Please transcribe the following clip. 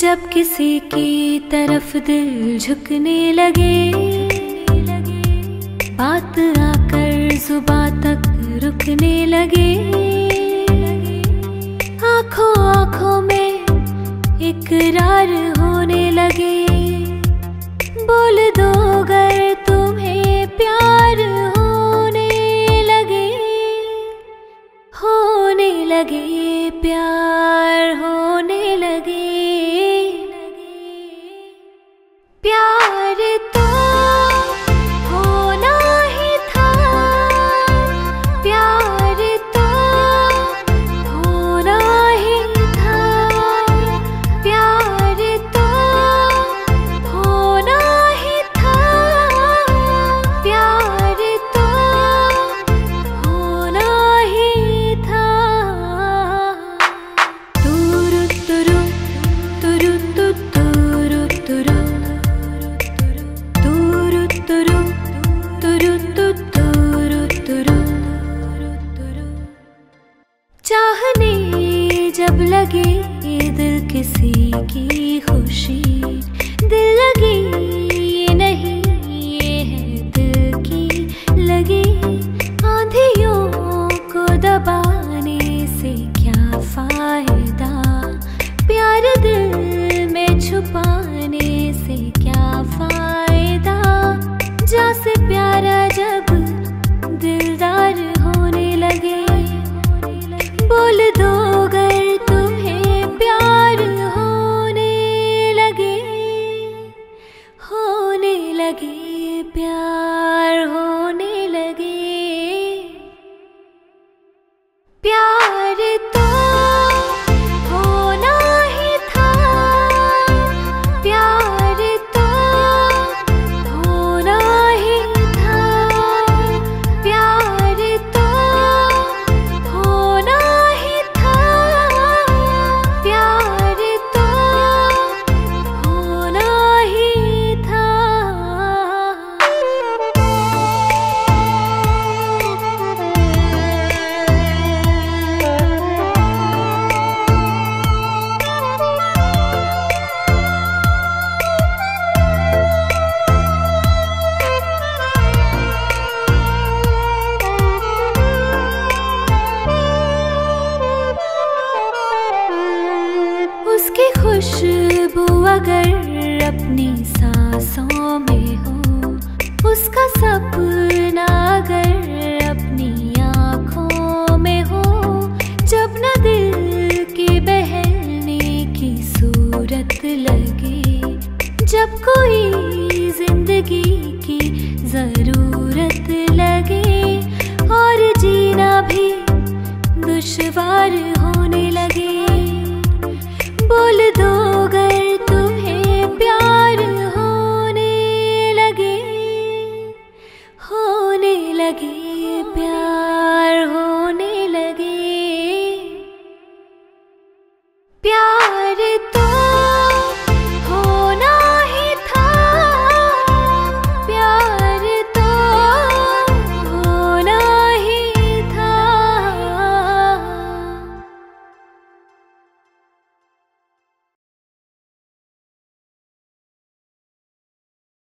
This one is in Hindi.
जब किसी की तरफ़ दिल झुकने लगे, बात आकर जुबा तक रुकने लगे। आँखों आँखों में इकरार होने लगे। बोल दो गर तुम्हें प्यार होने लगे होने लगे, प्यार होने लगे। चाहने जब लगे दिल किसी की खुशी। दिल लगी दो गर तुम्हें प्यार होने लगे होने लगे प्यार। अगर अपनी सांसों में हो। उसका सपना अगर अपनी आँखों में हो, जब न दिल के बहलने की सूरत लगे, जब कोई ज़िंदगी की ज़रूरत लगे, और जीना भी दुश्वार होने लगे। बोल दो